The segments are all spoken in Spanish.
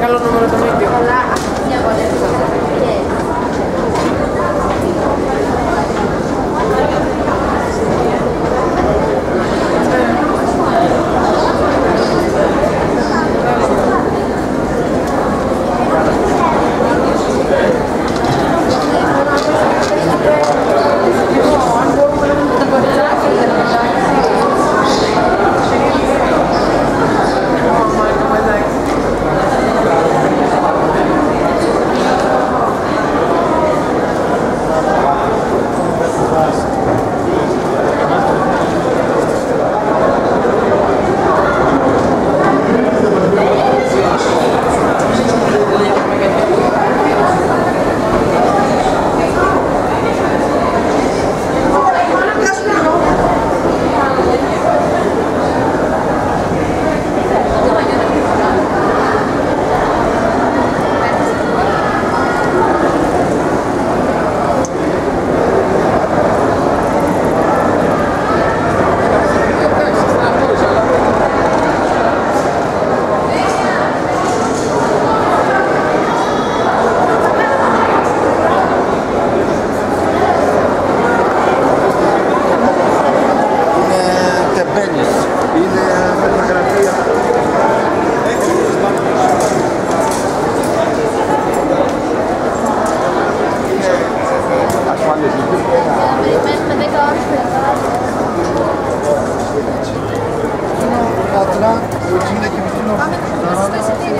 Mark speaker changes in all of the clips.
Speaker 1: kalau nomor teman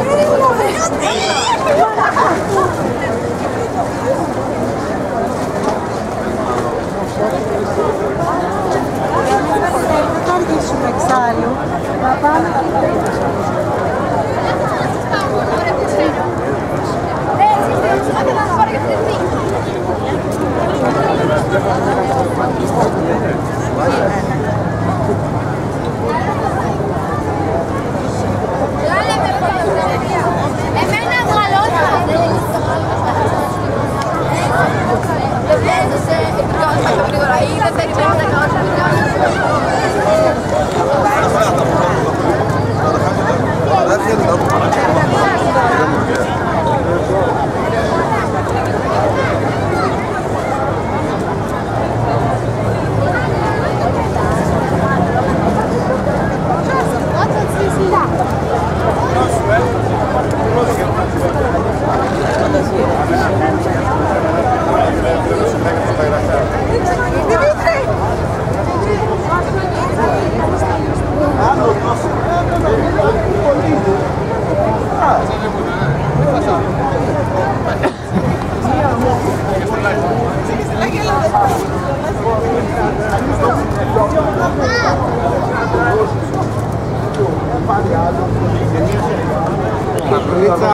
Speaker 1: Thank you. Gracias.